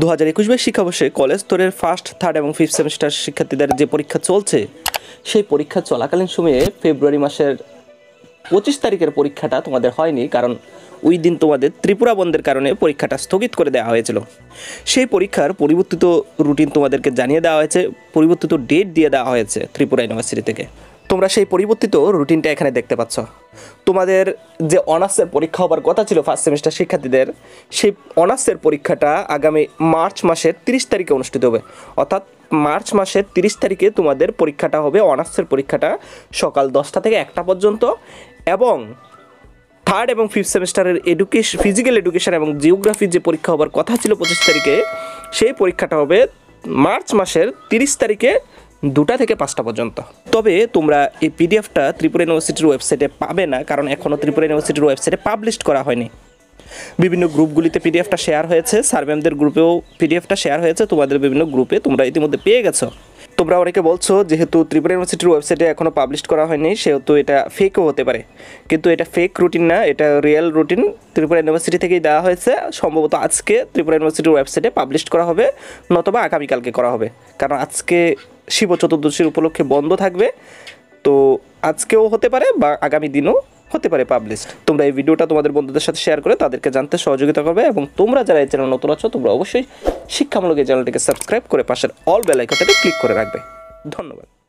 দু হাজার একুশ বাইশ শিক্ষাবর্ষে কলেজ স্তরের ফার্স্ট থার্ড এবং ফিফথ সেমিস্টার শিক্ষার্থীদের যে পরীক্ষা চলছে, সেই পরীক্ষা চলাকালীন সময়ে ফেব্রুয়ারি মাসের পঁচিশ তারিখের পরীক্ষাটা তোমাদের হয়নি, কারণ ওই দিন তোমাদের ত্রিপুরা বন্ধের কারণে পরীক্ষাটা স্থগিত করে দেওয়া হয়েছিল। সেই পরীক্ষার পরিবর্তিত রুটিন তোমাদেরকে জানিয়ে দেওয়া হয়েছে, পরিবর্তিত ডেট দিয়ে দেওয়া হয়েছে ত্রিপুরা ইউনিভার্সিটি থেকে। তোমরা সেই পরিবর্তিত রুটিনটা এখানে দেখতে পাচ্ছ। তোমাদের যে অনার্সের পরীক্ষা হবার কথা ছিল ফার্স্ট সেমিস্টার শিক্ষার্থীদের, সেই অনার্সের পরীক্ষাটা আগামী মার্চ মাসের তিরিশ তারিখে অনুষ্ঠিত হবে। অর্থাৎ মার্চ মাসের তিরিশ তারিখে তোমাদের পরীক্ষাটা হবে, অনার্সের পরীক্ষাটা সকাল দশটা থেকে একটা পর্যন্ত এবং থার্ড এবং ফিফথ সেমিস্টারের এডুকেশন ফিজিক্যাল এডুকেশন এবং জিওগ্রাফি যে পরীক্ষা হবার কথা ছিল পঁচিশ তারিখে, সেই পরীক্ষাটা হবে মার্চ মাসের তিরিশ তারিখে দুটা থেকে পাঁচটা পর্যন্ত। তবে তোমরা এই পিডিএফটা ত্রিপুরা ইউনিভার্সিটির ওয়েবসাইটে পাবে না, কারণ এখনও ত্রিপুরা ইউনিভার্সিটির ওয়েবসাইটে পাবলিশ করা হয়নি। বিভিন্ন গ্রুপগুলিতে পিডিএফটা শেয়ার হয়েছে সার্ভেমদের গ্রুপেও পিডিএফটা শেয়ার হয়েছে, তোমাদের বিভিন্ন গ্রুপে তোমরা ইতিমধ্যে পেয়ে গেছো। তোমরা অনেকে বলছো, যেহেতু ত্রিপুরা ইউনিভার্সিটির ওয়েবসাইটে এখনও পাবলিশ করা হয়নি, সেহেতু এটা ফেকও হতে পারে। কিন্তু এটা ফেক রুটিন না, এটা রিয়েল রুটিন ত্রিপুরা ইউনিভার্সিটি থেকেই দেওয়া হয়েছে। সম্ভবত আজকে ত্রিপুরা ইউনিভার্সিটির ওয়েবসাইটে পাবলিশ করা হবে, নতবা আগামীকালকে করা হবে। কারণ আজকে শিব চতুর্দশীর উপলক্ষে বন্ধ থাকবে। তো আজকেও হতে পারে বা আগামী দিনও হতে পারে পাবলিশ তোমরা এই ভিডিওটা তোমাদের বন্ধুদের সাথে শেয়ার করে তাদেরকে জানতে সহযোগিতা করবে এবং তোমরা যারা এই চ্যানেল নতুন আছো, তোমরা অবশ্যই শিক্ষামূলক এই চ্যানেলটিকে সাবস্ক্রাইব করে পাশের অল বেল ক্লিক করে রাখবে। ধন্যবাদ।